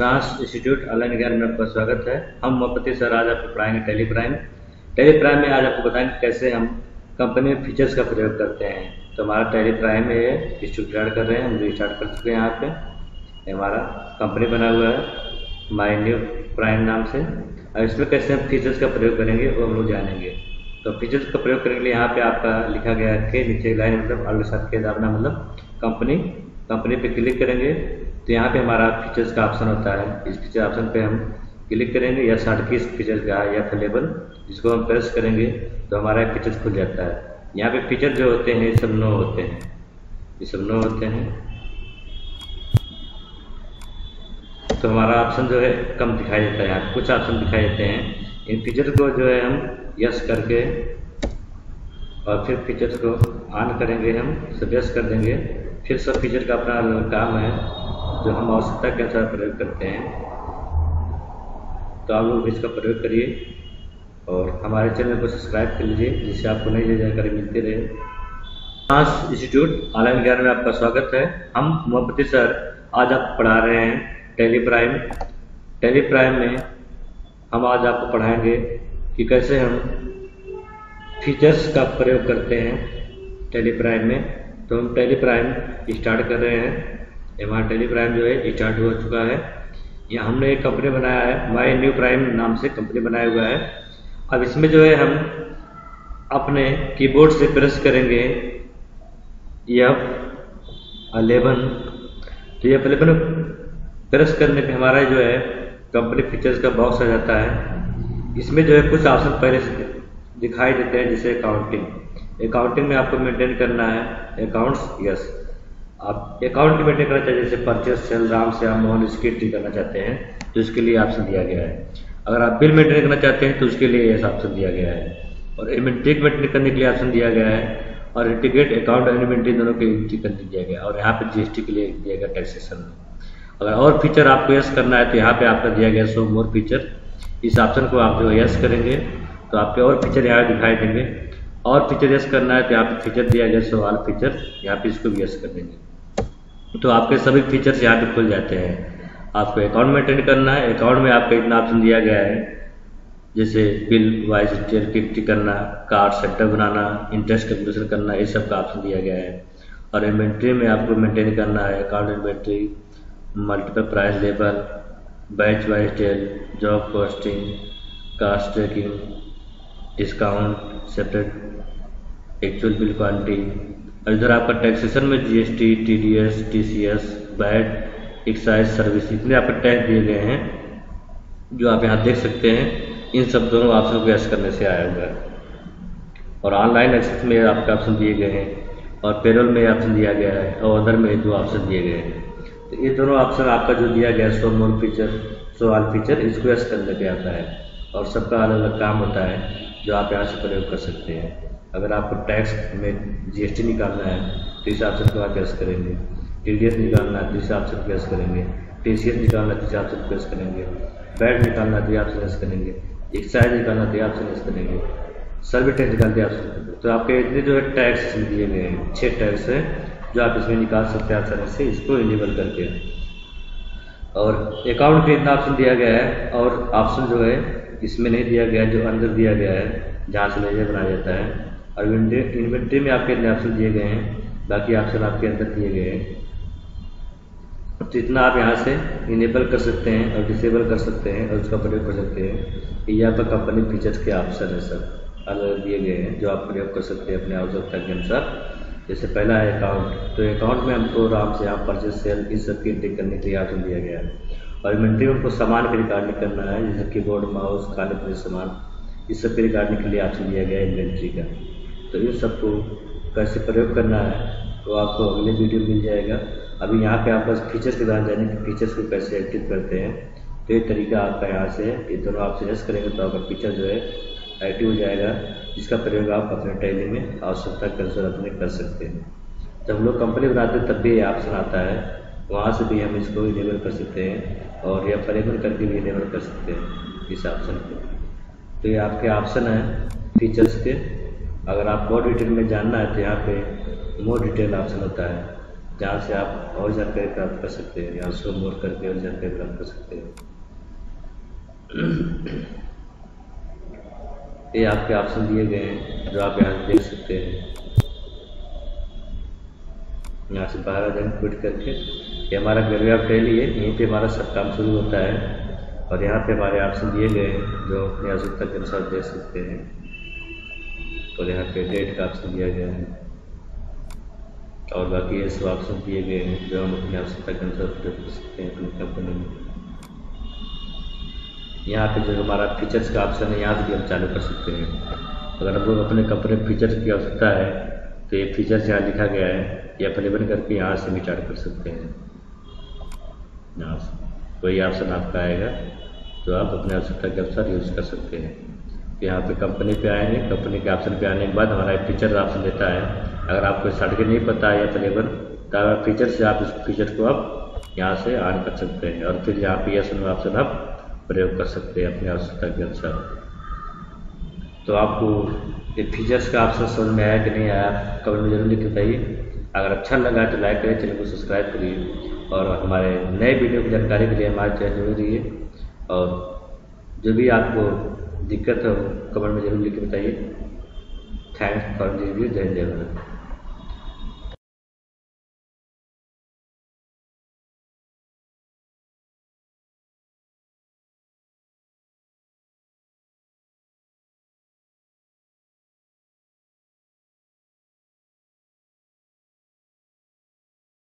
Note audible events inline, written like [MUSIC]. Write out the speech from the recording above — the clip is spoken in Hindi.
ट्रांस इंस्टीट्यूट ऑनलाइन ज्ञान में आपका स्वागत है। हम मोहपति सर आज आपको पढ़ाएँगे टेली प्राइम टेली प्राइम में आज आपको बताएँगे कैसे हम कंपनी में फीचर्स का प्रयोग करते हैं। तो हमारा टेली प्राइम में ये स्टार्ट कर रहे हैं, हम रिस्टार्ट कर चुके हैं यहाँ पे। हमारा कंपनी बना हुआ है माई न्यू प्राइम नाम से। और इसमें कैसे हम फीचर्स का प्रयोग करेंगे, वो हम लोग जानेंगे। तो फीचर्स का प्रयोग करने के लिए यहाँ पे आपका लिखा गया है के नीचे लाइन मतलब अगले साथ के दाबना मतलब कंपनी। कंपनी पे क्लिक करेंगे। तो यहाँ पे हमारा फीचर्स का ऑप्शन होता है। इस फीचर ऑप्शन पे हम क्लिक करेंगे या साठ की फीचर का या अवेलेबल जिसको हम प्रेस करेंगे तो हमारा फीचर्स खुल जाता है। यहाँ पे फीचर जो होते हैं, ये सब नो होते हैं। ये सब नो होते हैं। तो हमारा ऑप्शन जो है, कम दिखाई देता है यहाँ। कुछ ऑप्शन दिखाई देते हैं। इन फीचर को जो है हम यस करके और फिर फीचर्स को ऑन करेंगे हम सब यस कर देंगे। फिर सब फीचर का अपना काम है। जो हम आवश्यकता के अनुसार प्रयोग करते हैं तो आप लोग इसका प्रयोग करिए और हमारे चैनल को सब्सक्राइब कर लीजिए, जिससे आपको नई नई जानकारी मिलती रहे। इंस्टीट्यूट ऑनलाइन ज्ञान में आपका स्वागत है। हम मोहब्बती सर आज आप पढ़ा रहे हैं टेली प्राइम। टेली प्राइम में हम आज आपको पढ़ाएँगे कि कैसे हम फीचर्स का प्रयोग करते हैं टेली प्राइम में। तो हम टेली प्राइम स्टार्ट कर रहे हैं। हमारा टेली प्राइम जो है स्टार्ट हो चुका है। यहाँ हमने एक कंपनी बनाया है माई न्यू प्राइम नाम से कंपनी बनाया हुआ है। अब इसमें जो है, हम अपने कीबोर्ड से प्रेस करेंगे। एफ़ अलेवन तो ये अलेवन प्रेस करने पे हमारा जो है कंपनी फीचर्स का बॉक्स आ जाता है। इसमें जो है, कुछ ऑप्शन पहले से दिखाई देते हैं, जैसे अकाउंटिंग अकाउंटिंग में आपको मेंटेन करना है। अकाउंट्स यस आप अकाउंट की मेंटेन करना चाहते हैं, जैसे परचेस सेल राम से मोहन, इसकी करना चाहते हैं तो इसके लिए ऑप्शन दिया गया है। अगर आप बिल मेंटेन करना चाहते हैं तो उसके लिए ऐसा ऑप्शन दिया गया है। और इन्वेंट्री मेंटेन करने के लिए ऑप्शन दिया गया है। और इंटीग्रेट अकाउंट और इन्वेंट्री दोनों के एंट्री कर दिया गया और यहाँ पे जीएसटी के लिए दिया गया टैक्सेशन अगर और फीचर आपको यस करना है तो यहाँ पे आपका दिया गया सो मोर फीचर इस ऑप्शन को आप जो यस करेंगे तो आपके और फीचर यहाँ दिखाई देंगे। और फीचर यस करना है तो यहाँ पे फीचर दिया गया सो ऑल फीचर यहाँ पे इसको भी यस कर देंगे। तो आपके सभी फीचर्स यहाँ पे खुल जाते हैं। आपको अकाउंट मेंटेन करना है। अकाउंट में आपका इतना ऑप्शन दिया गया है। जैसे बिल वाइज की करना कार्ड सेंटर बनाना इंटरेस्ट कैलकुलेशन करना, ये सब का ऑप्शन दिया गया है। और इन्वेंट्री में आपको मेंटेन करना है। Account inventory multiple price level batch wise tell job costing cost tracking discount separate actual bill quantity इधर आपका टैक्सेशन में GST, TDS, TCS, VAT excise service इतने आपके टैक्स दिए गए हैं जो आप यहाँ देख सकते हैं इन सब दोनों ऑप्शन को एस करने से आया हुआ है। और ऑनलाइन एक्सेस में आपके ऑप्शन दिए गए हैं और पेरोल में ऑप्शन दिया गया है और अदर में दो ऑप्शन दिए गए हैं। तो ये दोनों ऑप्शन आपका जो दिया गया है so more feature so all feature इसको एस करने पे आता है। और सबका अलग अलग काम होता है जो आप यहाँ से प्रयोग कर सकते हैं। अगर आपको टैक्स में जीएसटी निकालना है तो इस ऑप्शन को आप प्रेस करेंगे। टी निकालना है तो इस ऑप्शन प्रेस करेंगे। टी निकालना है तो इस ऑप्शन प्रेस करेंगे। बैट निकालना है तो ऑप्शन प्रेस करेंगे। एक्साइज निकालना तो ऑप्शन प्रेस करेंगे। सर्विस टैक्स निकालते ऑप्शन तो आपके इतने जो है टैक्स दिए गए हैं छः टैक्स हैं, जो आप इसमें निकाल सकते हैं आसानी से, इसको इनेबल करके। और अकाउंट इतना ऑप्शन दिया गया है, और ऑप्शन जो है, इसमें नहीं दिया गया है जो अंदर दिया गया है, जहाँ से लेजर बनाया जाता है। और इन्वेंट्री में आपके ऑप्शन दिए गए हैं, बाकी ऑप्शन आपके अंदर दिए गए हैं। तो इतना आप यहाँ से इनेबल कर सकते हैं और डिसेबल कर सकते हैं और उसका प्रयोग कर सकते हैं। ये यहाँ पर कंपनी फीचर्स के ऑप्शन है सब, अलग दिए गए हैं, जो आप प्रयोग कर सकते हैं अपने आवश्यकता के अनुसार। जैसे पहला है अकाउंट तो अकाउंट में हमको आराम से यहाँ परचेज सेल इस सब की एंट्री करने के लिए ऑप्शन दिया गया है। और इन्वेंट्री में हमको सामान की रिकॉर्डिंग करना है, जैसे कीबोर्ड माउस खाने पीने सामान, इस सब की रिकॉर्डिंग के लिए ऑप्शन दिया गया है इन्वेंट्री का। तो इन सबको कैसे प्रयोग करना है तो आपको अगले वीडियो मिल जाएगा। अभी यहाँ पे आप बस फीचर्स के बारे में जाने कि फीचर्स को कैसे एक्टिव करते हैं। तो ये तरीका आपका यहाँ से है, ये दोनों आप सजेस्ट करेंगे तो आपका फीचर जो है एक्टिव हो जाएगा, जिसका प्रयोग आप अपने टैली में आवश्यकता के अनुसार अपने कर सकते हैं। जब हम लोग कंपनी बनाते हैं, तब भी ये ऑप्शन आता है। वहाँ से भी हम इसको इनेबल कर सकते हैं और या फरेबल करके भी इनेबल कर सकते हैं, इस ऑप्शन को। तो ये आपके ऑप्शन हैं फीचर्स के। अगर आप मोर डिटेल में जानना है तो यहाँ पे मोर डिटेल ऑप्शन होता है, जहाँ से आप और जानकारी प्राप्त कर सकते हैं यहाँ शो मोर करके और जानकारी प्राप्त कर सकते हैं। [CLEARS THROAT] ये आपके ऑप्शन दिए गए हैं, जो आप यहाँ देख सकते हैं। यहाँ से आ जाएँगे क्विट करके, ये हमारा गैलरी ऑफ़ डेली है यहीं पे हमारा सब काम शुरू होता है। और यहाँ पे हमारे ऑप्शन दिए गए हैं, जो अपनी आवश्यकता के अनुसार दे सकते हैं। और यहाँ पे डेट का ऑप्शन दिया गया है। और बाकी ये सब ऑप्शन दिए गए हैं, जो हम अपनी आवश्यकता के अनुसार प्रयोग कर सकते हैं अपनी कंपनी में। यहाँ पे जो हमारा फीचर्स का ऑप्शन है, यहाँ से भी हम चालू कर सकते हैं। अगर हम अपने कंपनी फीचर्स की आवश्यकता है तो ये फीचर्स यहाँ लिखा गया है, ये अवेलेबल करके यहाँ से चालू कर सकते हैं। यहाँ से। वही ऑप्शन आपका आएगा तो आप अपने आवश्यकता के अनुसार यूज़ कर सकते हैं। यहाँ पे कंपनी पे आएँगे कंपनी के ऑप्शन पे आने के बाद हमारा फीचर ऑप्शन देता है। अगर आपको सर्टिफिकेट नहीं पता है अवेलेबल तो फीचर से आप इस फीचर को आप यहाँ से ऑन कर सकते हैं और फिर यहाँ पे यस ऑप्शन आप प्रयोग कर सकते हैं अपनी आवश्यकता के अनुसार। तो आपको ये फीचर्स का ऑप्शन समझ में आया कि नहीं आया कमेंट में ज़रूर लिख बताइए। अगर अच्छा लगा तो लाइक करिए चैनल को सब्सक्राइब करिए और हमारे नए वीडियो की जानकारी के लिए हमारे चैनल ज़रूर रहिए। और जो भी आपको दिक्कत हो, कमेंट में ज़रूर लिख के बताइए। थैंक्स फॉर दिस वीडियो जय जय भारत।